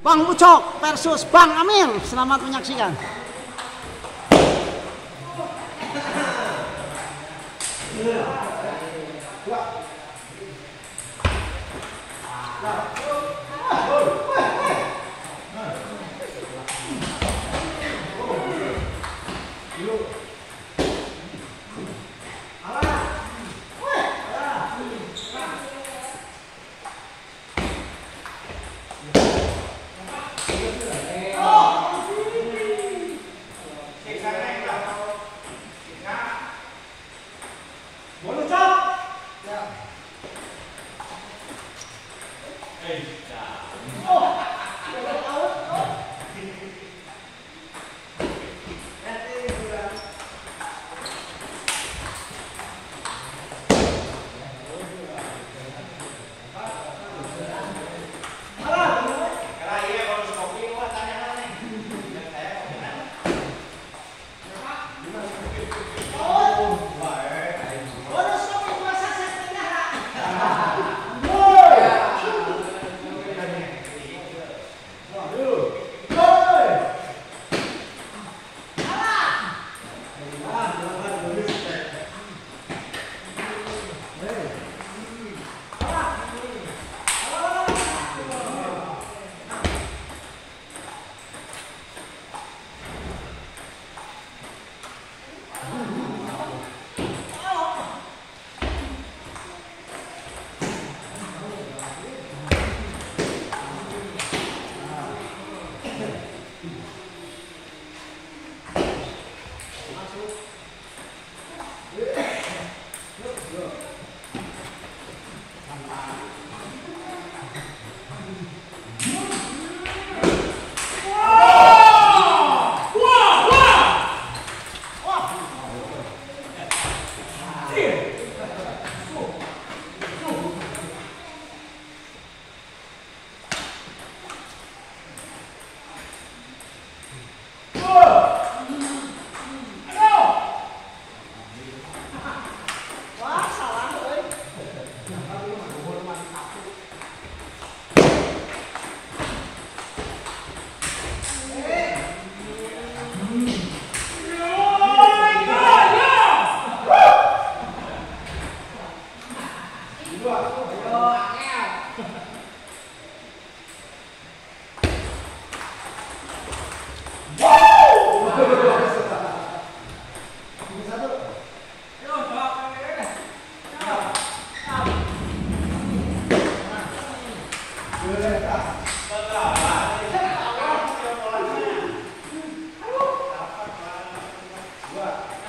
Bang Ucok versus Bang Amir. Selamat menyaksikan. Boleh, Vamos.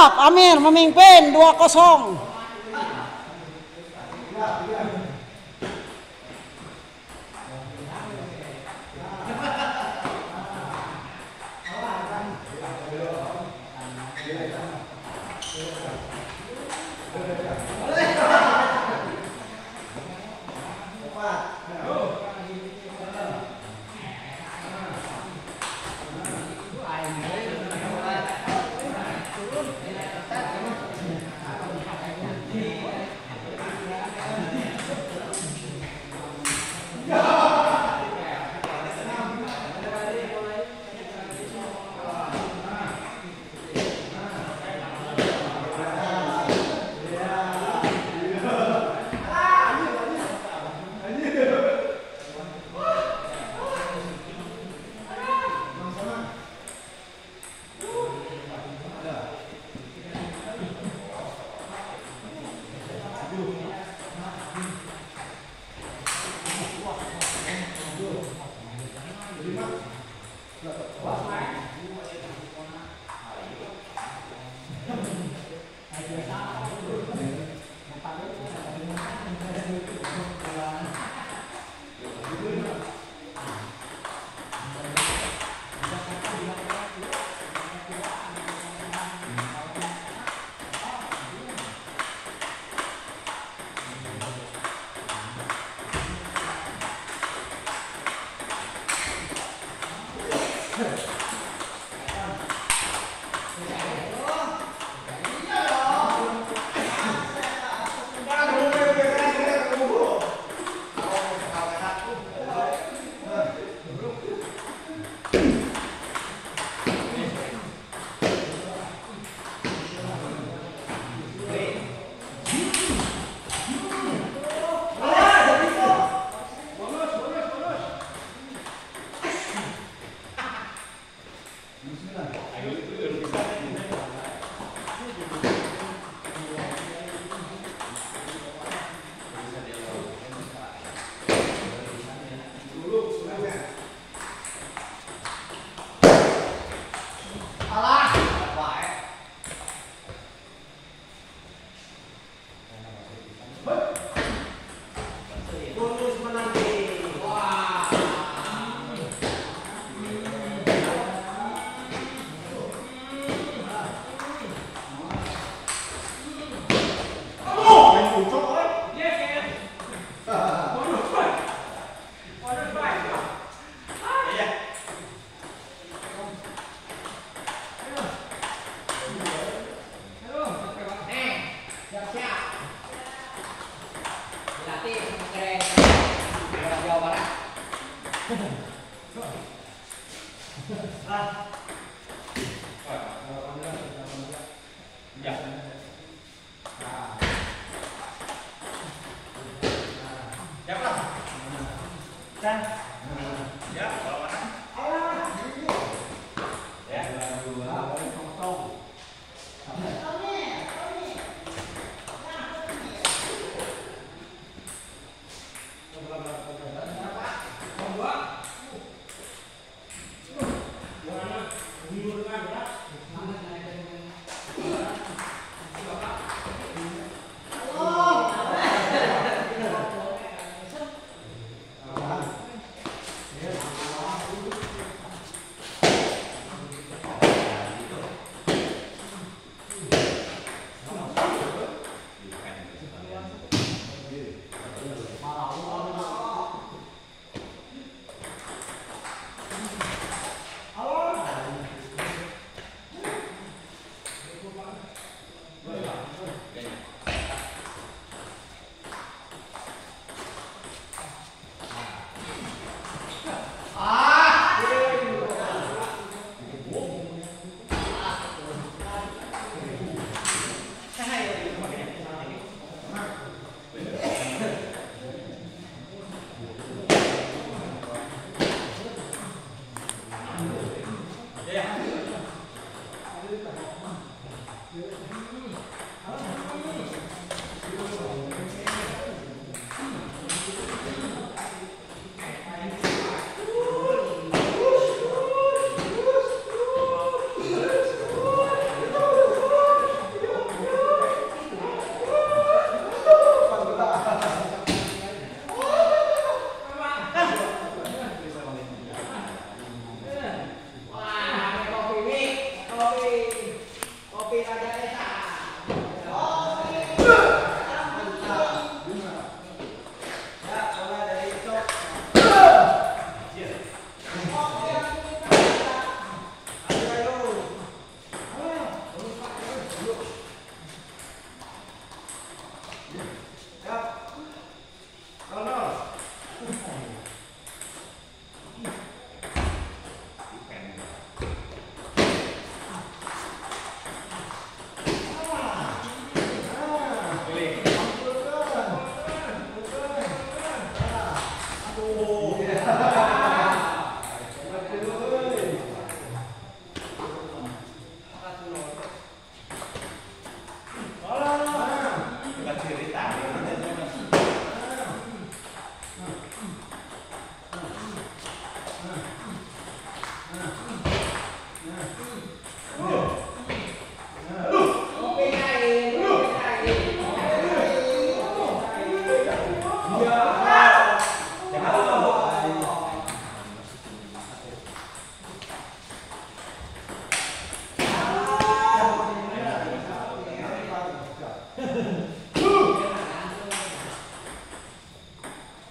Siap, Amir memimpin 2-0.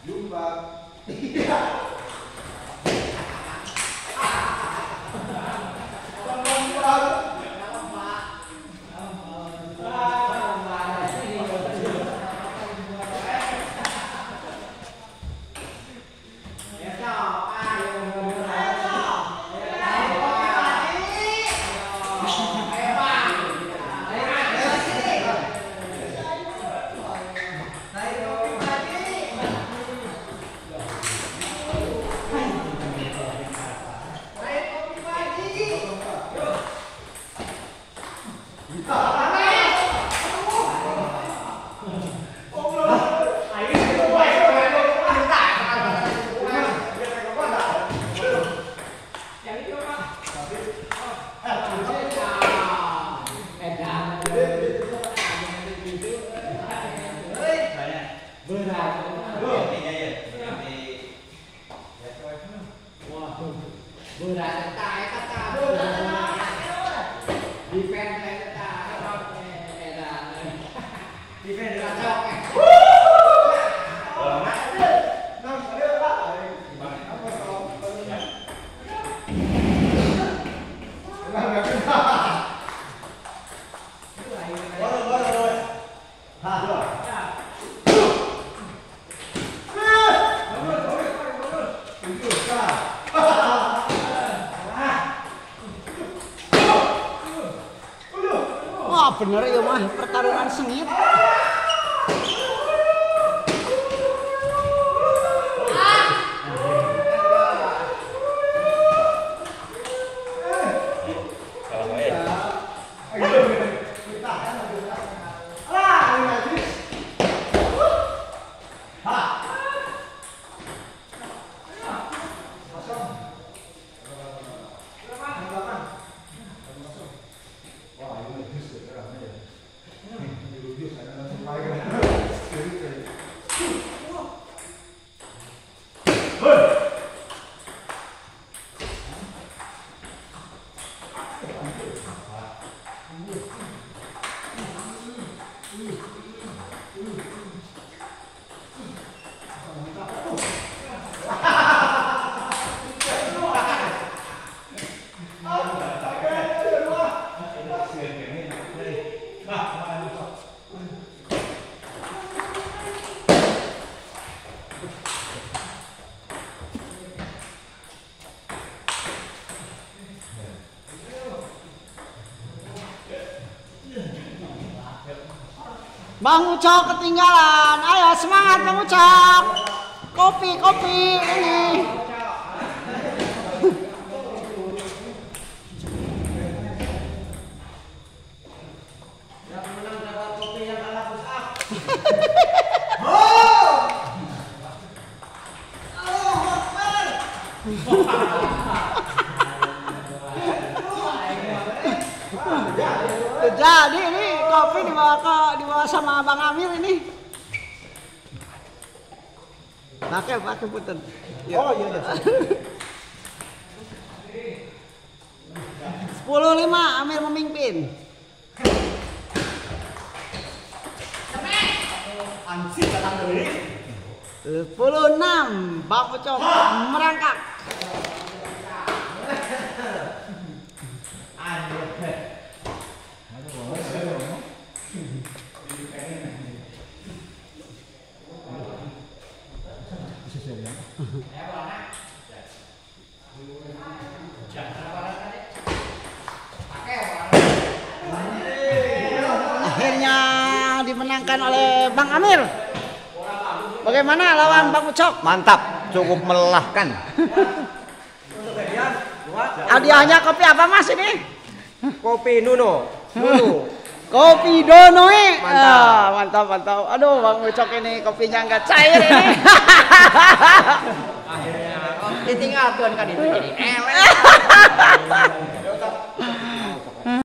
女排。Bener ya mah pertarungan sengit. Bang Ucok ketinggalan. Ayo semangat Bang Ucok. Kopi, kopi ini. Punten. Oh iya iya. Sepuluh lima Amir memimpin. Sepuluh enam Bang Ucok merangkak. Akhirnya dimenangkan Bang Amir. Bagaimana lawan Bang Ucok? Mantap, cukup melelahkan. Hadiahnya kopi apa Mas ini? Kopi Nuno. Nuno. Kopi Donoe. Mantap. Ah, mantap, mantap. Aduh, Bang Ucok ini kopinya nggak cair ini. Ditinggalkan kan itu jadi elek.